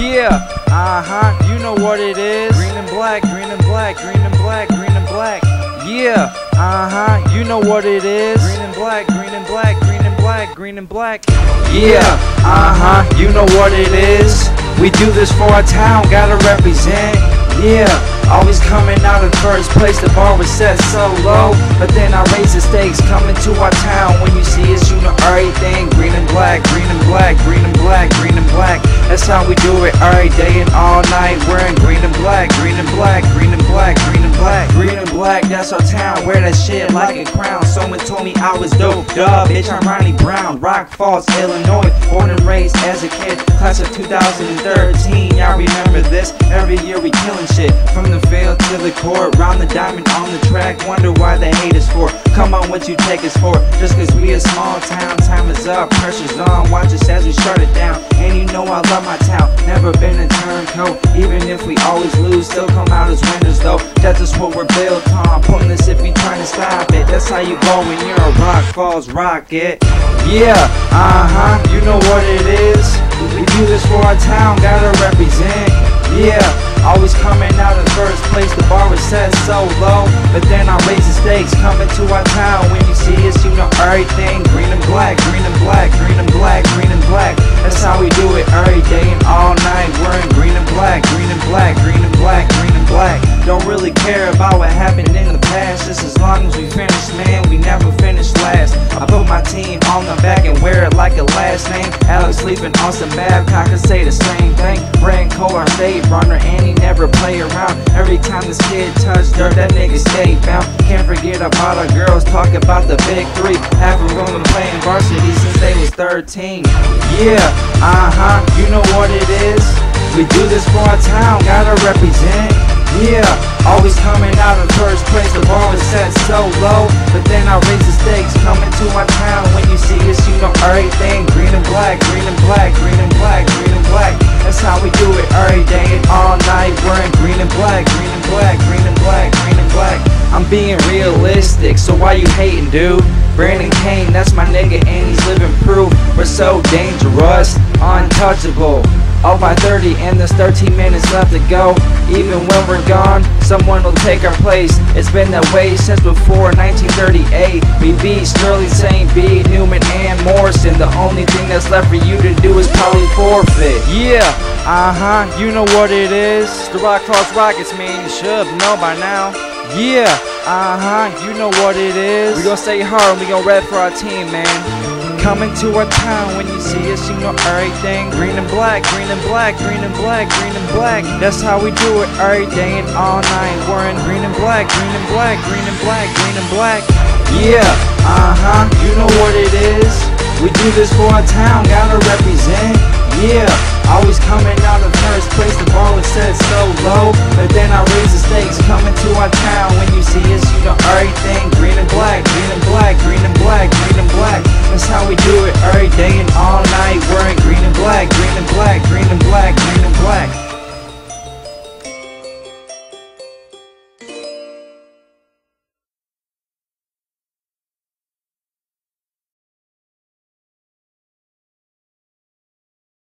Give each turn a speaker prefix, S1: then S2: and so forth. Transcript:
S1: Yeah, uh huh, you know what it is. Green and black, green and black, green and black, green and black. Yeah, uh huh, you know what it is. Green and black, green and black, green and black, green and black. Yeah, uh huh, you know what it is. We do this for our town, gotta represent. Yeah, always coming out in first place. The bar was set so low, but then I raise the stakes. Coming to our town, when you see us, you know everything. Green and black, green and black, green and That's how we do it every day and all night. Wearing green and black, green and black, green and black, green and black, green and black. That's our town. Wear that shit like a crown. Someone told me I was dope. Duh, bitch, I'm Ronnie Brown. Rock Falls, Illinois. Born and raised as a kid. Class of 2013. Y'all remember this? Every year we killing shit. From the field to the court. Round the diamond on the track. Wonder why they hate us for. Come on, what you take us for? Just cause we a small town. Time is up. Pressure's on. Watch us as we shut it down. Know I love my town. Never been a turncoat. Even if we always lose, still come out as winners though. That's just what we're built on. Pointless if you trying to stop it. That's how you go when you're a Rock Falls Rocket. Yeah, uh huh, you know what it is. We do this for our town, gotta represent. Yeah, always coming out in first place. The bar was set so low, but then I raise the stakes. Coming to our town, when you see us, you know everything. We man. We never finish last. I put my team on the back and wear it like a last name. Alex sleeping on some Babcock can say the same thing. Brand Cole, our state runner, and he never play around. Every time this kid touch dirt, that nigga stay bound. Can't forget about our girls, talk about the big three. Half of them playing varsity since they was 13. Yeah, uh huh, you know what it is. We do this for our town, gotta represent. Yeah, always coming out in first so low, but then I raise the stakes. Coming to my town, when you see us, you know everything. Green and black, green and black, green and black, green and black. That's how we do it every day and all night. We're in green and black, green and black, green and black, green and black. I'm being realistic, so why you hating, dude? Brandon Kane, that's my nigga, and he's living proof. We're so dangerous, untouchable. All by 30, and there's 13 minutes left to go. Even when we're gone, someone will take our place. It's been that way since before 1938. We beat Sterling St. B, Newman, and Morrison. The only thing that's left for you to do is probably forfeit. Yeah, uh huh, you know what it is. The Rock Falls Rockets, man, you should know by now. Yeah, uh huh, you know what it is. We gonna stay hard and we gonna rap for our team, man. Coming to our town when you see us, you know everything. Green and black, green and black, green and black, green and black. That's how we do it every day and all night. We're in green and black, green and black, green and black, green and black. Yeah, uh huh, you know what it is. We do this for our town, gotta represent. Yeah, always coming out of first place, the bar was set so low. But then I raise the stakes, coming to our town. When you see us, you know everything, green and black. black.